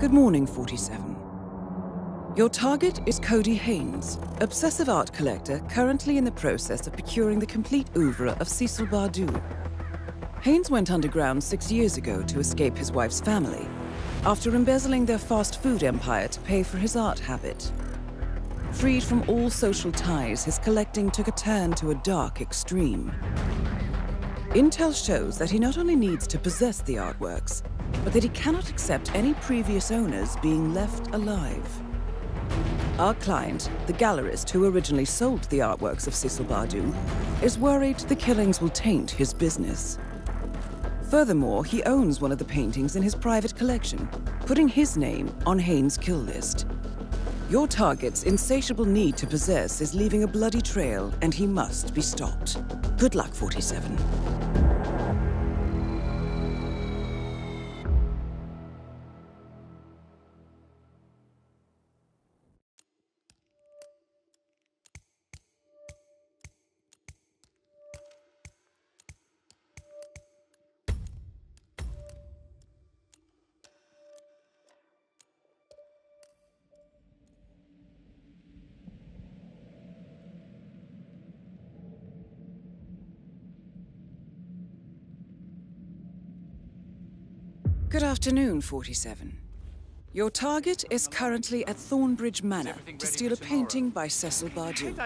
Good morning, 47. Your target is Cody Haynes, obsessive art collector currently in the process of procuring the complete oeuvre of Cecil Bardou. Haynes went underground six years ago to escape his wife's family, after embezzling their fast food empire to pay for his art habit. Freed from all social ties, his collecting took a turn to a dark extreme. Intel shows that he not only needs to possess the artworks, but that he cannot accept any previous owners being left alive. Our client, the gallerist who originally sold the artworks of Cecil Bardou, is worried the killings will taint his business. Furthermore, he owns one of the paintings in his private collection, putting his name on Haynes' kill list. Your target's insatiable need to possess is leaving a bloody trail, and he must be stopped. Good luck, 47. Good afternoon, 47. Your target is currently at Thornbridge Manor to steal a painting by Cecil Bardou.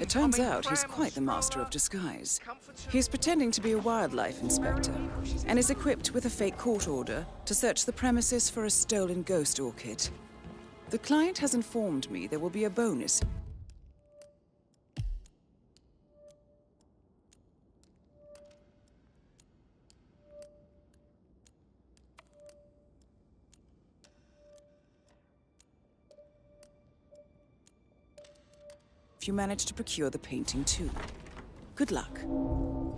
It turns out he's quite the master of disguise. He's pretending to be a wildlife inspector and is equipped with a fake court order to search the premises for a stolen ghost orchid. The client has informed me there will be a bonus if you manage to procure the painting too. Good luck. You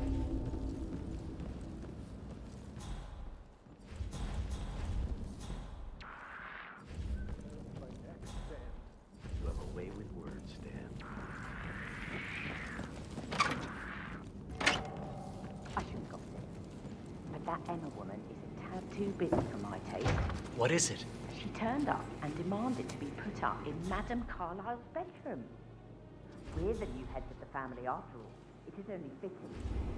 have a way with words, Dan. I shouldn't have got it. But that Emma woman is a tad too busy for my taste. What is it? She turned up and demanded to be put up in Madame Carlisle's bedroom. We're the new heads of the family after all. It is only fitting.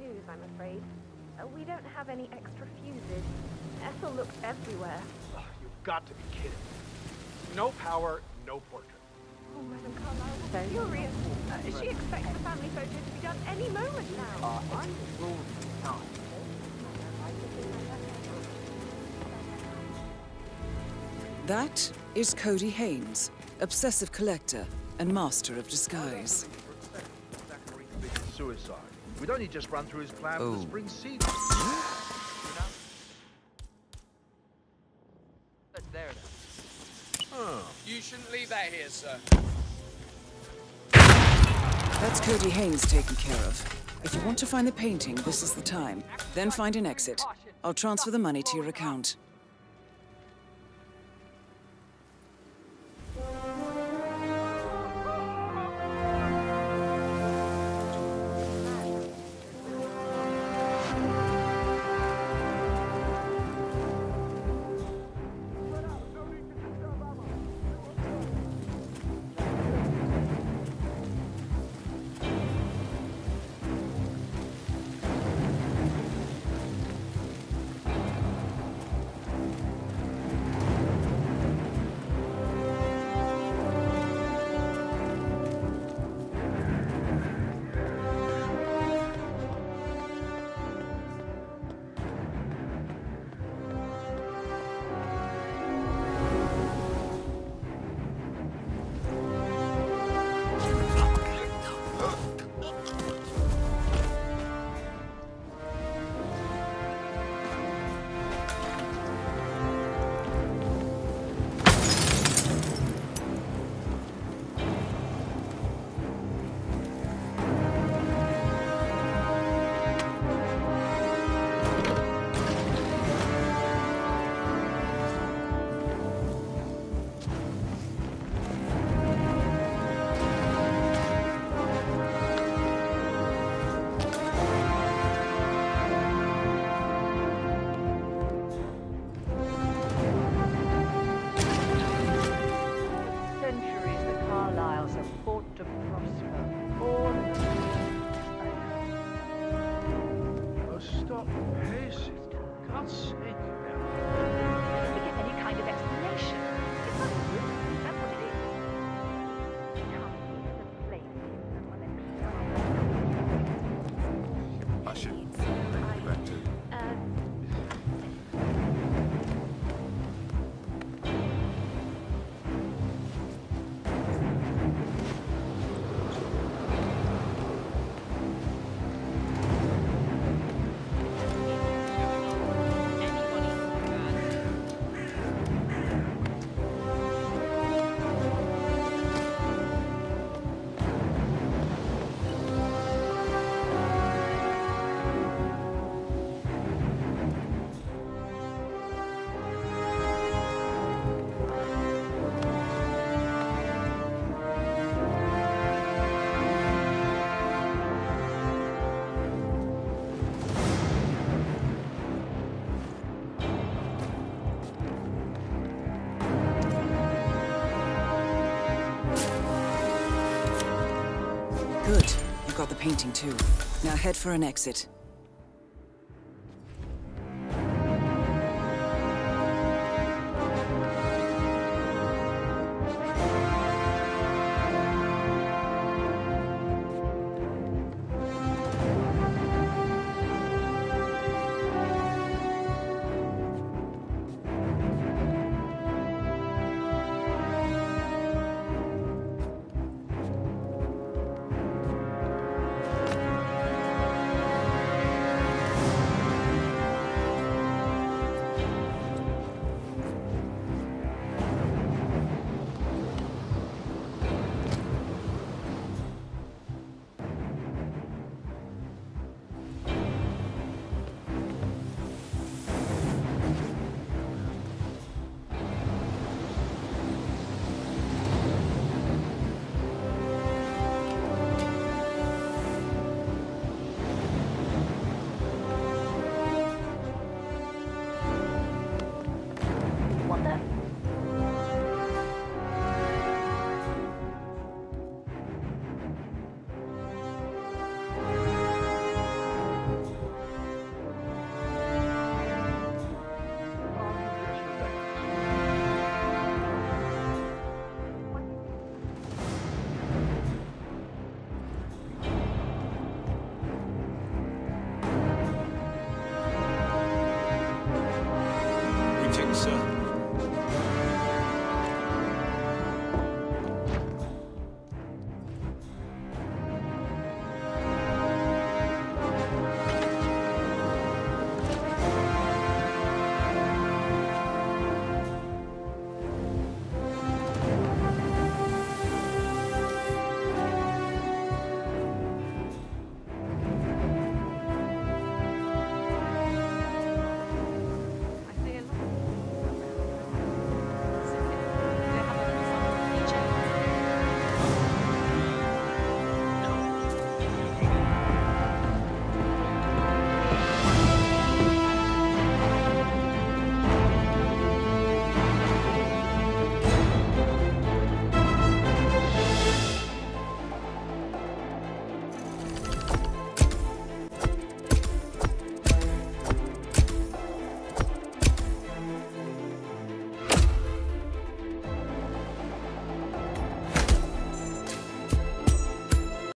News, I'm afraid. Uh, we don't have any extra fuses. Ethel looked everywhere. Ugh, You've got to be kidding. No power, no portrait. Oh, Madame Carlisle will be furious. Uh, she expects the family photo to be done any moment now. That is Cody Haynes, obsessive collector and master of disguise. Suicide. We'd only just run through his plan for Oh. the spring season. There it is. You shouldn't leave that here, sir. That's Cody Haynes taken care of. If you want to find the painting, this is the time. Then find an exit. I'll transfer the money to your account. Got the painting too. Now head for an exit.